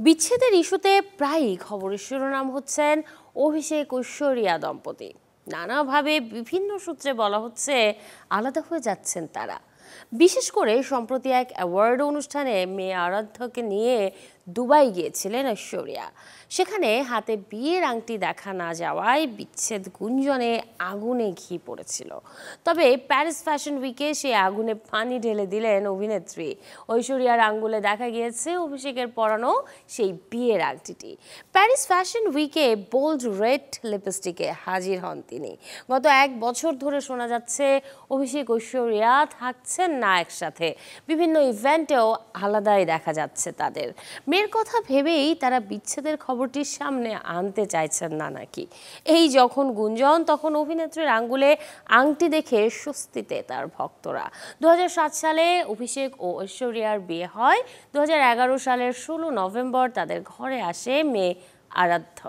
বিচ্ছেদের ইস্যুতে প্রায়ই খবরের শিরোনাম হচ্ছেন অভিষেক ঐশ্বরিয়া দম্পতি। নানাভাবে বিভিন্ন সূত্রে বলা হচ্ছে আলাদা হয়ে যাচ্ছেন তারা। বিশেষ করে সম্প্রতি এক অ্যাওয়ার্ড অনুষ্ঠানে মেয়ে আরাধ্যকে নিয়ে দুবাই গিয়েছিলেন ঐশ্বরিয়া। সেখানে হাতে বিয়ের আংটি দেখা না যাওয়ায় বিচ্ছেদ গুঞ্জনে আগুনে ঘি পড়েছিল। তবে প্যারিস ফ্যাশন উইকে সে আগুনে পানি ঢেলে দিলেন অভিনেত্রী। ঐশ্বরিয়ার আঙ্গুলে দেখা গিয়েছে অভিষেকের পরানো সেই বিয়ের আংটিটি। প্যারিস ফ্যাশন উইকে বোল্ড রেড লিপস্টিকে হাজির হন তিনি। গত এক বছর ধরে শোনা যাচ্ছে, অভিষেক, ঐশ্বরিয়া থাকছেন না একসাথে। বিভিন্ন ইভেন্টেও আলাদাই দেখা যাচ্ছে তাদের। মেয়ের কথা ভেবেই তারা বিচ্ছেদের খবরটির সামনে আনতে চাইছেন না নাকি এই যখন গুঞ্জন, তখন অভিনেত্রীর আঙ্গুলে আংটি দেখে স্বস্তিতে তার ভক্তরা। দু হাজার সাত সালে অভিষেক ও ঐশ্বরিয়ার বিয়ে হয়। দু হাজার এগারো সালের ষোলো নভেম্বর তাদের ঘরে আসে মেয়ে আরাধ্য।